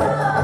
Lord.